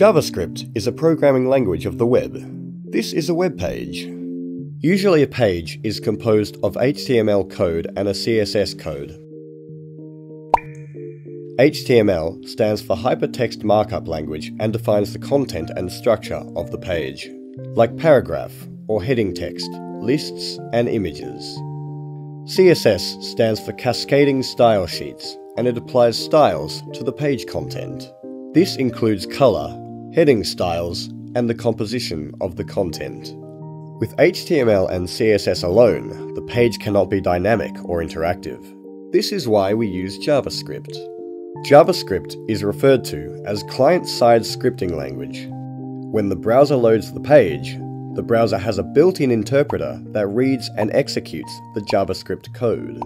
JavaScript is a programming language of the web. This is a web page. Usually a page is composed of HTML code and a CSS code. HTML stands for Hypertext Markup Language and defines the content and structure of the page, like paragraph or heading text, lists, and images. CSS stands for Cascading Style Sheets and it applies styles to the page content. This includes colour, heading styles, and the composition of the content. With HTML and CSS alone, the page cannot be dynamic or interactive. This is why we use JavaScript. JavaScript is referred to as client-side scripting language. When the browser loads the page, the browser has a built-in interpreter that reads and executes the JavaScript code.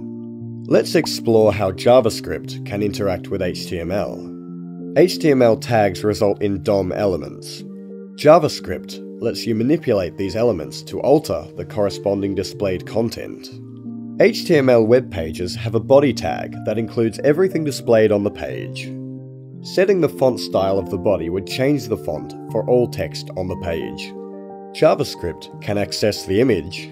Let's explore how JavaScript can interact with HTML. HTML tags result in DOM elements. JavaScript lets you manipulate these elements to alter the corresponding displayed content. HTML web pages have a body tag that includes everything displayed on the page. Setting the font style of the body would change the font for all text on the page. JavaScript can access the image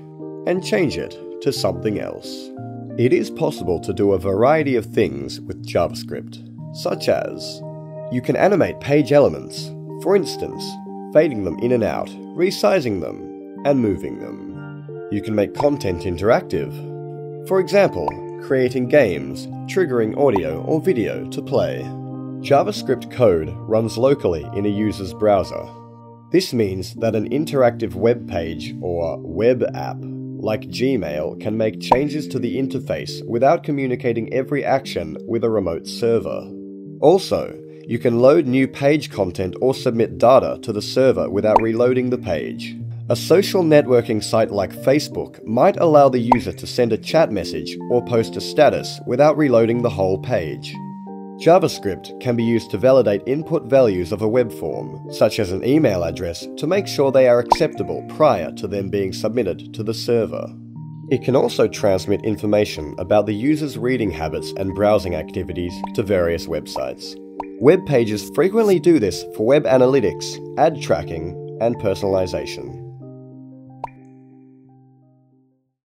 and change it to something else. It is possible to do a variety of things with JavaScript, such as you can animate page elements, for instance, fading them in and out, resizing them, and moving them. You can make content interactive, for example, creating games, triggering audio or video to play. JavaScript code runs locally in a user's browser. This means that an interactive web page or web app like Gmail can make changes to the interface without communicating every action with a remote server. Also, you can load new page content or submit data to the server without reloading the page. A social networking site like Facebook might allow the user to send a chat message or post a status without reloading the whole page. JavaScript can be used to validate input values of a web form, such as an email address, to make sure they are acceptable prior to them being submitted to the server. It can also transmit information about the user's reading habits and browsing activities to various websites. Web pages frequently do this for web analytics, ad tracking, and personalization.